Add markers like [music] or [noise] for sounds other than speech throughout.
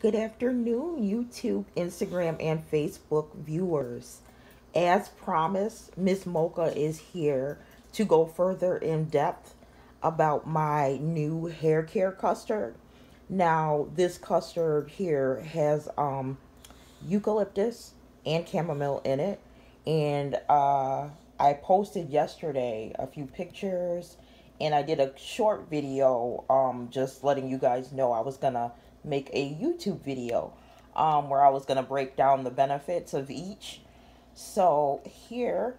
Good afternoon, YouTube, Instagram, and Facebook viewers. As promised, Miss Mocha is here to go further in depth about my new hair care custard. Now, this custard here has um, eucalyptus and chamomile in it, and uh, I posted yesterday a few pictures, and I did a short video um, just letting you guys know I was gonna make a YouTube video um, where I was going to break down the benefits of each. So here,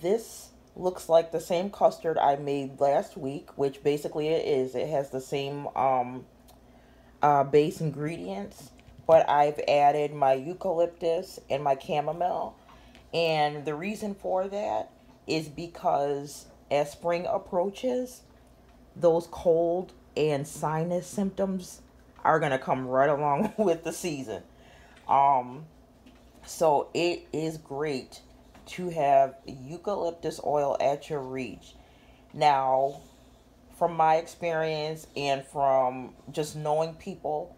this looks like the same custard I made last week, which basically it is. It has the same um, uh, base ingredients, but I've added my eucalyptus and my chamomile. And the reason for that is because as spring approaches, those cold and sinus symptoms are going to come right along [laughs] with the season. Um, so it is great to have eucalyptus oil at your reach. Now, from my experience and from just knowing people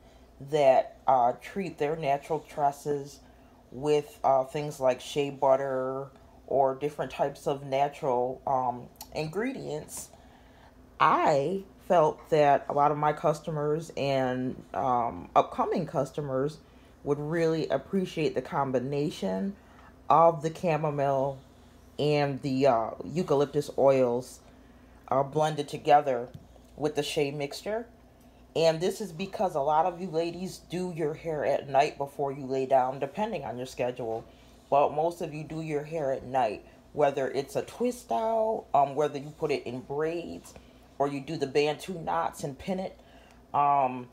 that uh, treat their natural tresses with uh, things like shea butter or different types of natural um, ingredients, I felt that a lot of my customers and um, upcoming customers would really appreciate the combination of the chamomile and the uh, eucalyptus oils are uh, blended together with the shea mixture. And this is because a lot of you ladies do your hair at night before you lay down, depending on your schedule. But most of you do your hair at night, whether it's a twist out, um, whether you put it in braids, or you do the bantu knots and pin it. Um,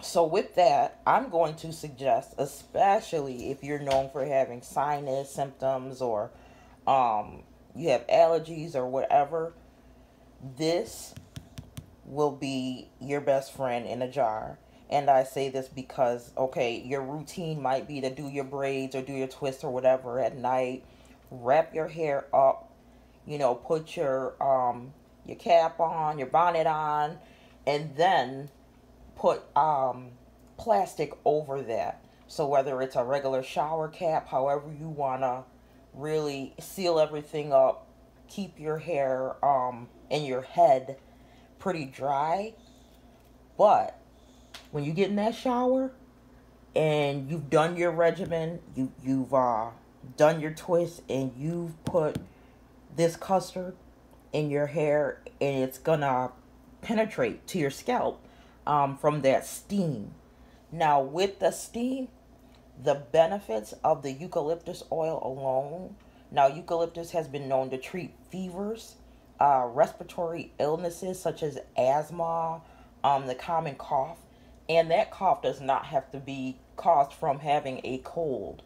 so with that, I'm going to suggest, especially if you're known for having sinus symptoms or um, you have allergies or whatever, this will be your best friend in a jar. And I say this because, okay, your routine might be to do your braids or do your twists or whatever at night. Wrap your hair up, you know, put your um, your cap on, your bonnet on, and then put um, plastic over that. So whether it's a regular shower cap, however you want to really seal everything up, keep your hair um, and your head pretty dry. But when you get in that shower and you've done your regimen, you, you've uh, done your twist, and you've put this custard in your hair and it's gonna penetrate to your scalp um, from that steam. Now, with the steam, the benefits of the eucalyptus oil alone. Now, eucalyptus has been known to treat fevers, uh, respiratory illnesses such as asthma, um, the common cough, and that cough does not have to be caused from having a cold.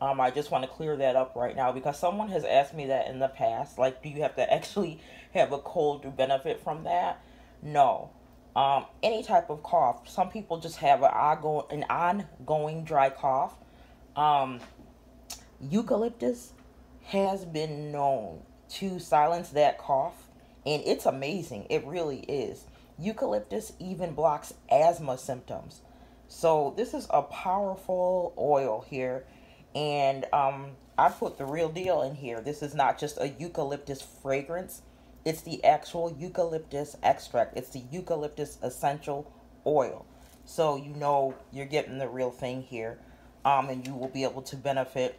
Um, I just want to clear that up right now because someone has asked me that in the past. Like, do you have to [laughs] actually have a cold to benefit from that? No. Um, any type of cough. Some people just have an ongoing, an ongoing dry cough. Um, eucalyptus has been known to silence that cough, and it's amazing. It really is. Eucalyptus even blocks asthma symptoms. So, this is a powerful oil here and um, I put the real deal in here. This is not just a eucalyptus fragrance. It's the actual eucalyptus extract. It's the eucalyptus essential oil. So you know you're getting the real thing here. Um, and you will be able to benefit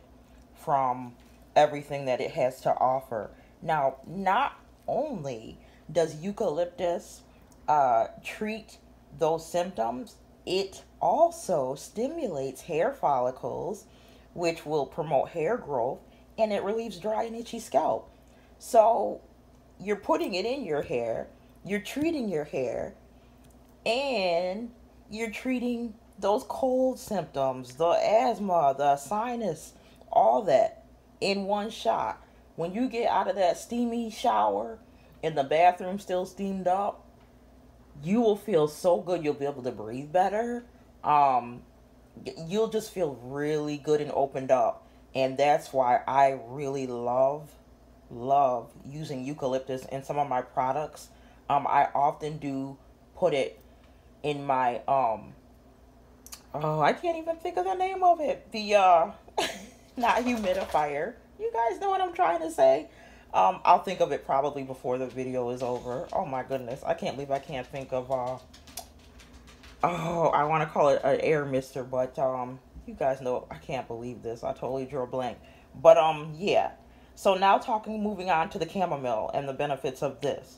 from everything that it has to offer. Now, not only does eucalyptus uh, treat those symptoms, it also stimulates hair follicles which will promote hair growth and it relieves dry and itchy scalp. So you're putting it in your hair, you're treating your hair, and you're treating those cold symptoms, the asthma, the sinus, all that in one shot. When you get out of that steamy shower and the bathroom still steamed up, you will feel so good. You'll be able to breathe better. Um, you'll just feel really good and opened up. And that's why I really love, love using eucalyptus in some of my products. Um, I often do put it in my um oh, I can't even think of the name of it. The uh, [laughs] not humidifier. You guys know what I'm trying to say. Um, I'll think of it probably before the video is over. Oh my goodness, I can't believe I can't think of uh. Oh, I want to call it an air mister, but um, you guys know I can't believe this. I totally drew a blank. But um, yeah. So now talking, moving on to the chamomile and the benefits of this.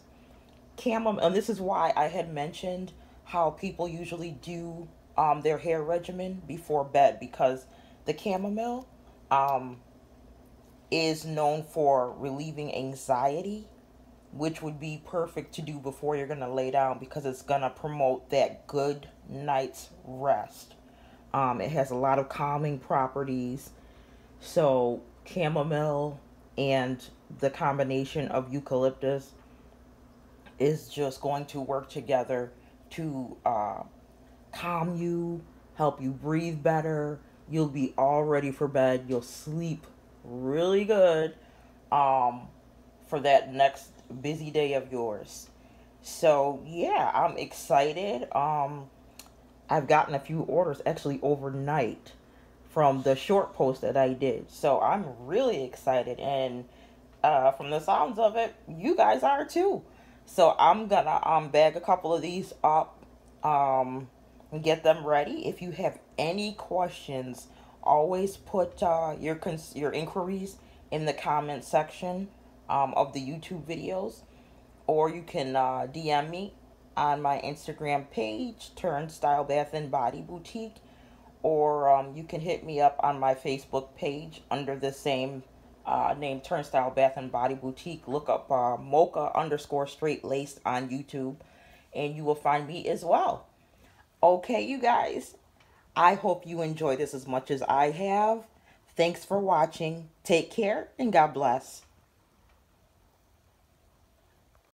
Chamomile, and this is why I had mentioned how people usually do um, their hair regimen before bed because the chamomile um, is known for relieving anxiety, which would be perfect to do before you're going to lay down because it's going to promote that good night's rest. Um, it has a lot of calming properties. So, chamomile and the combination of eucalyptus is just going to work together to uh, calm you, help you breathe better. You'll be all ready for bed. You'll sleep really good um, for that next busy day of yours. So, yeah, I'm excited. Um, I've gotten a few orders actually overnight from the short post that I did. So, I'm really excited. And uh, from the sounds of it, you guys are too. So, I'm gonna um, bag a couple of these up. Um, and get them ready. If you have any questions, always put uh, your your inquiries in the comment section um, of the YouTube videos, or you can uh, DM me on my Instagram page, Turnstile Bath and Body Boutique, or um, you can hit me up on my Facebook page under the same uh, name, Turnstile Bath and Body Boutique. Look up uh, Mocha underscore straight laced on YouTube, and you will find me as well. Okay, you guys, I hope you enjoy this as much as I have. Thanks for watching. Take care and God bless.